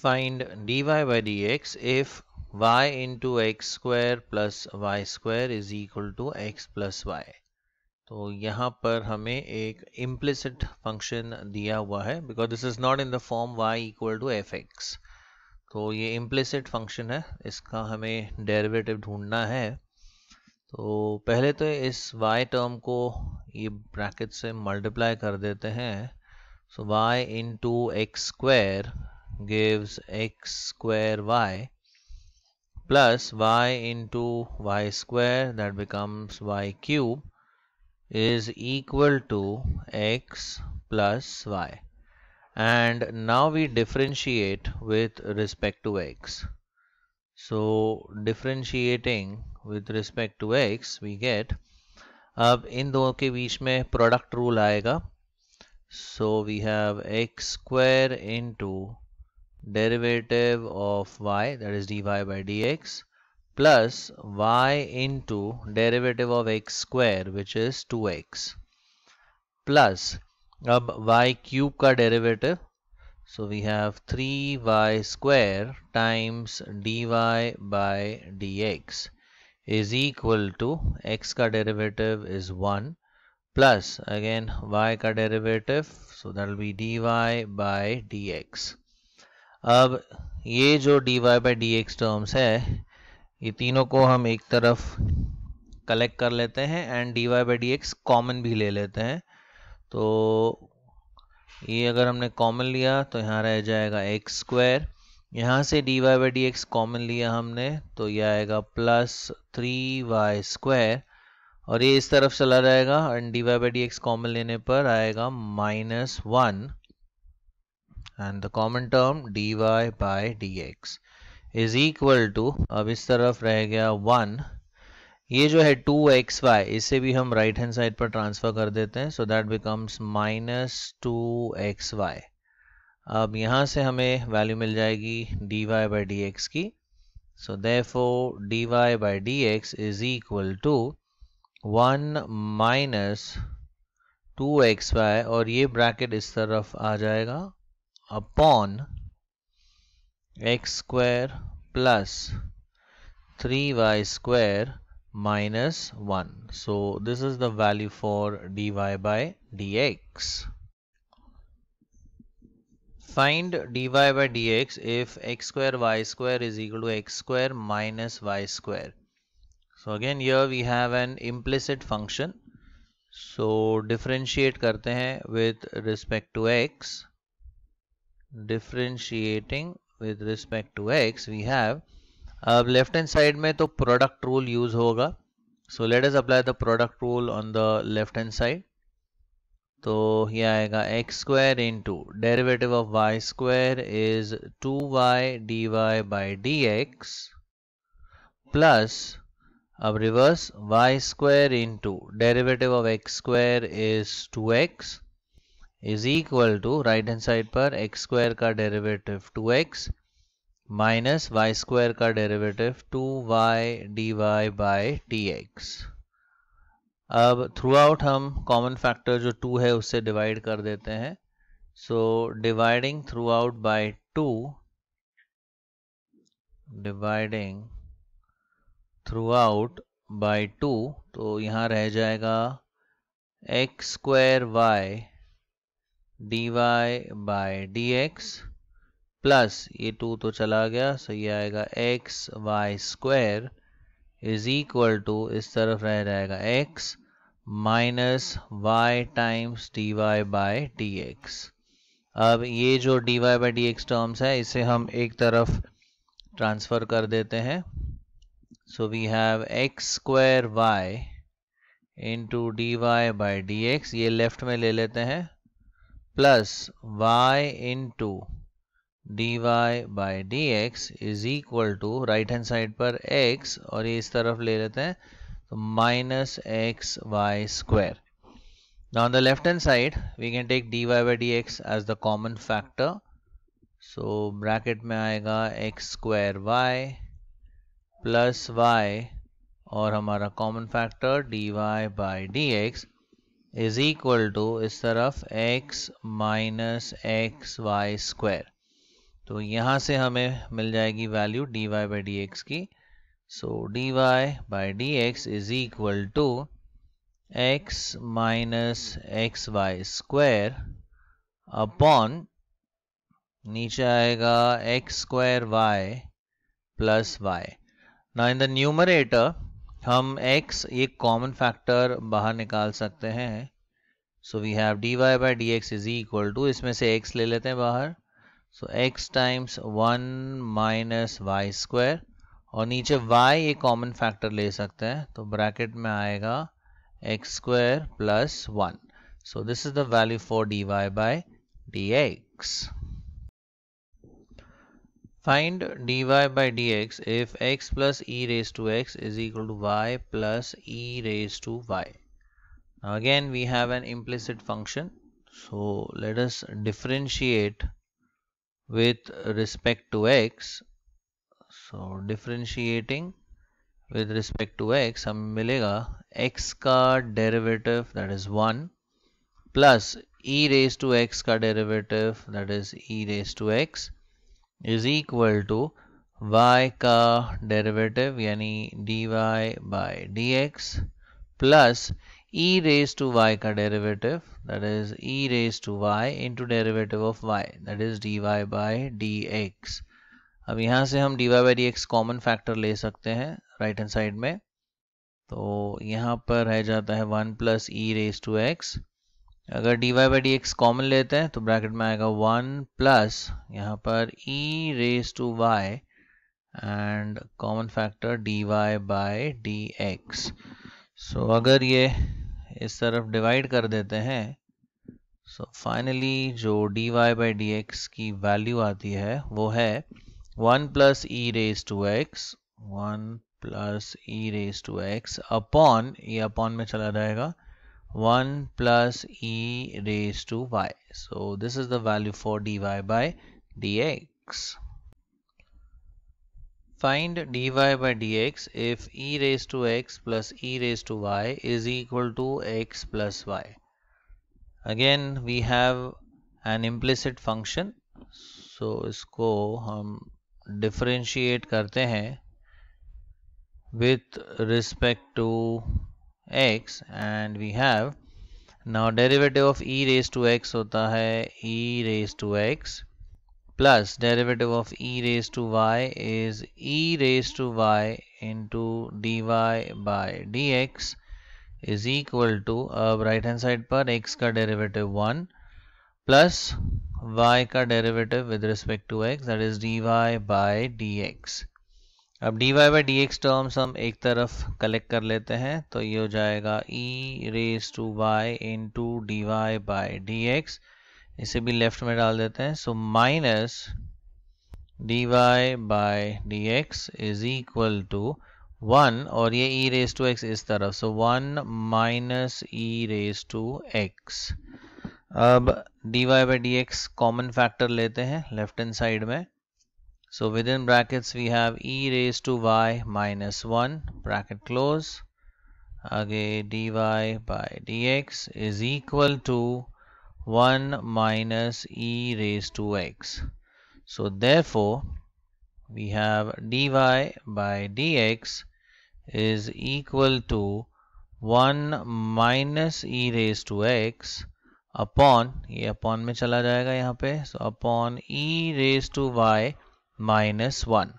find dy by dx if y into x square plus y square is equal to x plus y तो यहाँ पर हमें एक implicit function दिया हुआ है because this is not in the form y equal to fx तो ये implicit function है इसका हमें derivative ढूंढना है तो पहले तो इस y टर्म को ये ब्रैकेट से मल्टीप्लाई कर देते हैं so y into x square gives x square y plus y into y square that becomes y cube is equal to x plus y and now we differentiate with respect to x so differentiating with respect to x we get अब इन दोनों के बीच में product rule आएगा so we have x square into derivative of y that is dy by dx plus y into derivative of x square which is 2x plus अब y cube का derivative so we have 3y square times dy by dx is equal to x का derivative is 1 plus again y का derivative so that will be dy by dx अब ये जो dy by dx terms है, ये तीनों को हम एक तरफ़ कलेक्ट कर लेते हैं and dy by dx common भी ले लेते हैं। तो ये अगर हमने कॉमन लिया तो यहाँ रह जाएगा एक्स स्क्वायर यहाँ से d y by d x common लिया हमने तो ये आएगा प्लस थ्री वाई स्क्वायर और ये इस तरफ़ चला जाएगा and d y by d x common लेने पर आएगा minus one common term d y by d x is equal to अब इस तरफ़ रह गया वन ये जो है टू एक्स वाई इसे भी हम राइट हैंड साइड पर ट्रांसफ़र कर देते हैं so that becomes minus two x y अब यहाँ से हमें वैल्यू मिल जाएगी d y by d x की so therefore d y by d x is equal to one minus two x y और ये ब्रैकेट इस तरफ़ आ जाएगा upon x square plus 3y square minus 1. So this is the value for dy by dx. Find dy by dx if x square y square is equal to x square minus y square. So again here we have an implicit function. So differentiate karte hain with respect to x. Differentiating with respect to x, we have, अब left hand side में तो product rule use होगा। So let us apply the product rule on the left hand side तो ये आएगा x square into derivative of y square is two y d y by d x plus अब reverse y square into derivative of x square is two x is equal to right hand side पर x square का derivative two x minus y square का derivative two y d y by d x अब throughout हम common factor जो two है उससे divide कर देते हैं। So dividing throughout by two dividing throughout by two तो यहाँ रह जाएगा x square y d y by d x plus ये टू तो चला गया सो ये आएगा x y square is equal to इस तरफ़ रह जाएगा x minus y times d y by d x अब ये जो d y by d x terms है, इसे हम एक तरफ़ ट्रांसफ़र कर देते हैं। So we have x square y into d y by d x ये लेफ़्ट में ले लेते हैं। Plus y into dy by d x is equal to right hand side पर x और ये इस तरफ ले लेते हैं तो minus x y square Now on the left hand side we can take dy by dx as the common factor. So bracket में आएगा x square y plus y और हमारा common factor dy by dx is equal to इस तरफ़ x minus x y square. तो यहाँ से हमें मिल जाएगी वैल्यू डी वाई बाई डी की so d y by d x is equal to x minus x y square upon नीचे आएगा x square y plus y ना इन द न्यूमरेटर हम x एक कॉमन फैक्टर बाहर निकाल सकते हैं। So we have d y by d x is equal to इसमें से x ले लेते हैं बाहर। So x times one minus y square और नीचे y एक कॉमन फैक्टर ले सकते हैं। तो ब्रैकेट में आएगा x square plus one so this is the value for d y by d x Find dy by dx if x plus e raised to x is equal to y plus e raised to y. Now again we have an implicit function. So let us differentiate with respect to x. So differentiating with respect to x हमें मिलेगा x का derivative that is 1 plus e raised to x का derivative that is e raised to x is equal to y का derivative यानी dy by dx plus e raise to y का derivative that is e raise to y into derivative of y that is dy by dx. अब यहाँ से हम dy by x common factor ले सकते हैं राइट हैंड साइड में। तो यहाँ पर रह जाता है one plus e raise to x अगर d y by d x common लेते हैं तो ब्रैकेट में आएगा वन प्लस यहाँ पर e raise to y and common factor d y by d x so अगर ये इस तरफ़ डिवाइड कर देते हैं सो so फाइनली जो d y by d x की वैल्यू आती है, वो है one plus e raise to x one plus e raise to x upon ये अपॉन में चला जाएगा 1 plus e raised to y. So this is the value for dy by dx. Find dy by dx if e raised to x plus e raised to y is equal to x plus y. Again we have an implicit function. So इसको हम differentiate करते हैं with respect to x and we have now derivative of e raised to x hota hai e raised to x plus derivative of e raised to y is e raised to y into dy by dx is equal to अब right hand side पर x का derivative 1 plus y का derivative with respect to x that is dy by dx अब d y by d x terms हम एक तरफ़ collect कर लेते हैं तो ये हो जाएगा e raise to y into d y by d x इसे भी लेफ़्ट में डाल देते हैं। So minus d y by d x is equal to one और ये ई रेस टू एक्स इस तरफ़। So one minus e raise to x अब d y by d x common factor लेते हैं लेफ़्ट हैंड साइड में। So within brackets we have e raised to y minus 1 bracket close. Again dy by dx is equal to 1 minus e raised to x. So therefore we have dy by dx is equal to 1 minus e raised to x upon ये upon में चला जाएगा यहाँ पे so upon e raised to y minus 1.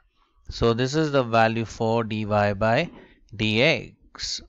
So this is the value for dy by dx.